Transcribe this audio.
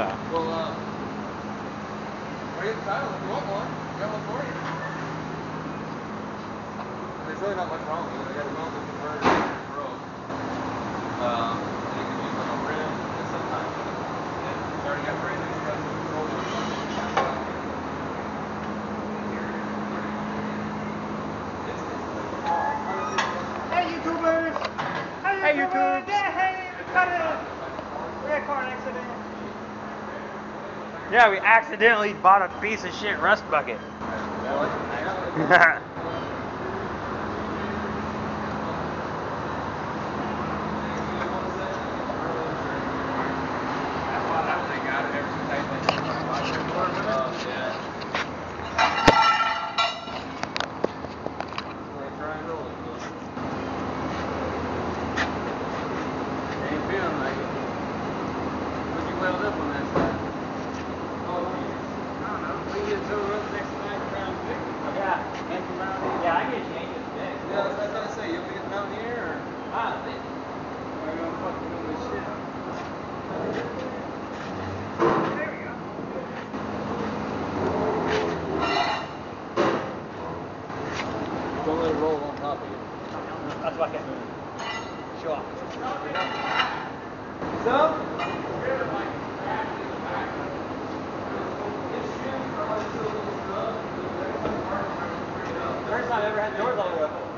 So. Well, uh, or you you want one. We got one for you. There's really not much wrong with it. I got a welded converter and broke. Um, and you can use like a rim and sometimes it's already got brand new stuff to control it. Hey YouTubers! Hey, Hey, YouTubers! YouTubers. Yeah, hey, cut it! We had car accident. Yeah, we accidentally bought a piece of shit rust bucket. Weld up on that side. yeah, and from around here. Yeah, I get changes today. Yeah, I was gonna say. You want to get down here or? Ah, they- Or you gonna fucking do this shit? There we go. Don't let it roll on top of you. That's why I kept moving. Show off. So? First time I ever had doors all the way open.